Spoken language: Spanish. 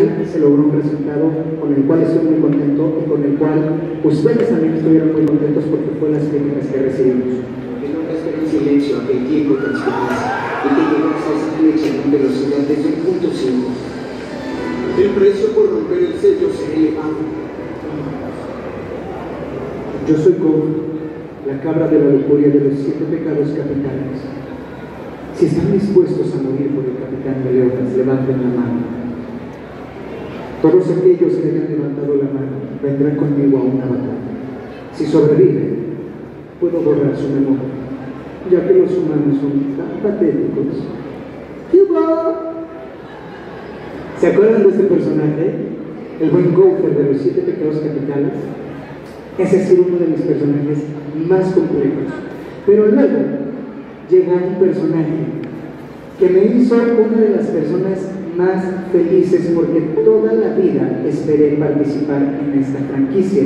se logró un resultado con el cual estoy muy contento y con el cual ustedes también estuvieron muy contentos porque fue las críticas que recibimos. Que no estar en silencio aquel tiempo tan feliz y que llegamos a esa flecha en velocidad desde el punto 5. El precio por romper el sello será elevado. Yo soy como la cabra de la lujuria de los siete pecados capitales. Si están dispuestos a morir por el capitán de leones, levanten la mano. Todos aquellos que hayan levantado la mano vendrán conmigo a una batalla. Si sobreviven, puedo borrar su memoria, ya que los humanos son tan patéticos. ¡Cuba! ¿Se acuerdan de este personaje? El buen Gopher de los siete pecados capitales. Ese ha sido uno de mis personajes más complejos. Pero luego llegó un personaje que me hizo una de las personas más felices porque toda la vida esperé participar en esta franquicia.